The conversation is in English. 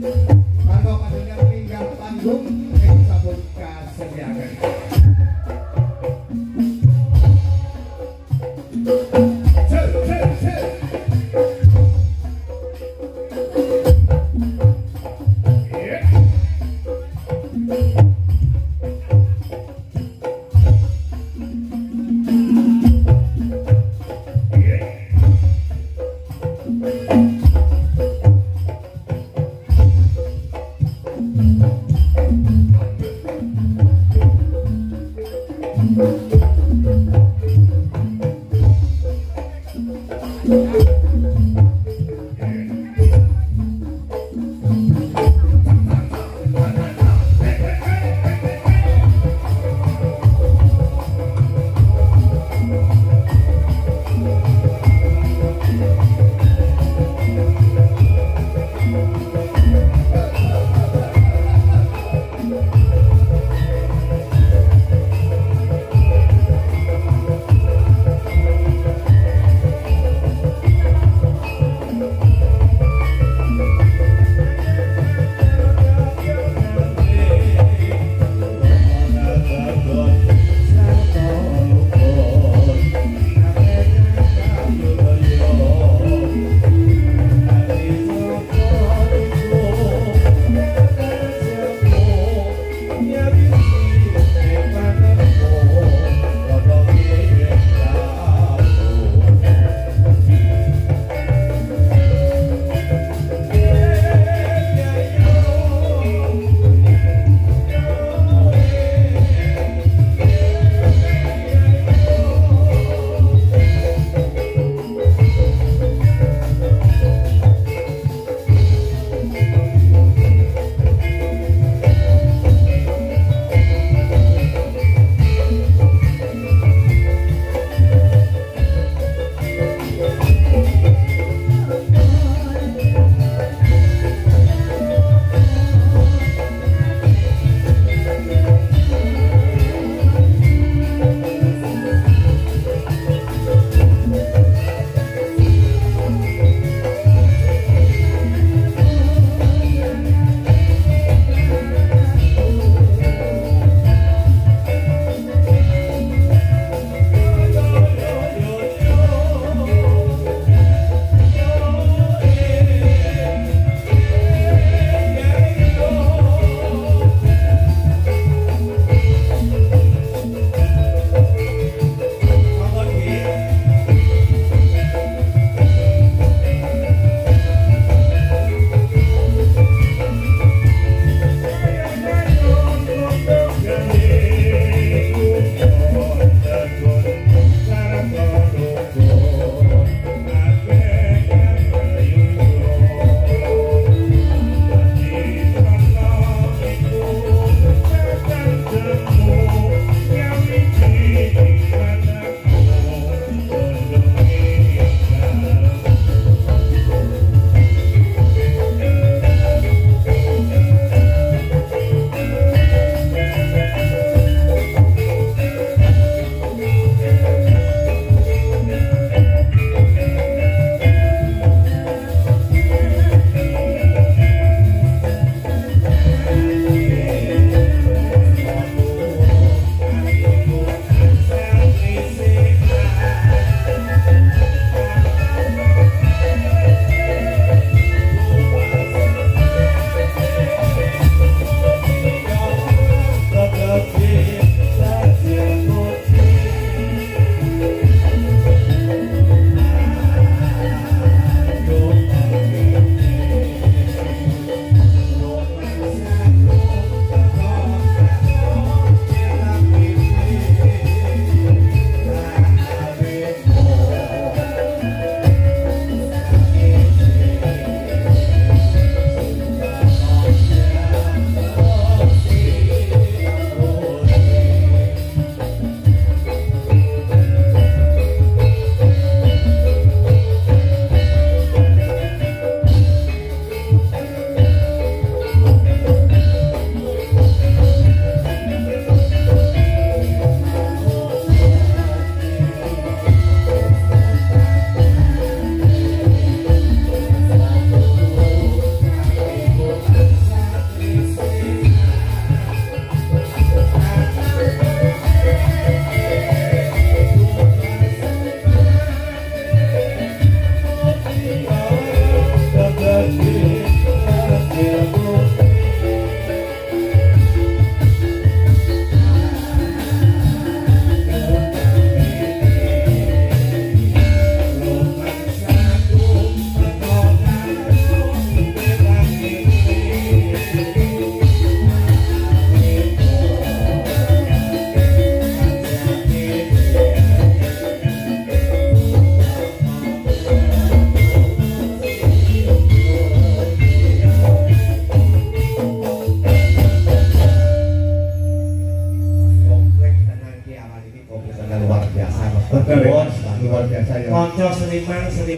Thank ಸರಿ ಕಾಣಿಸದೆ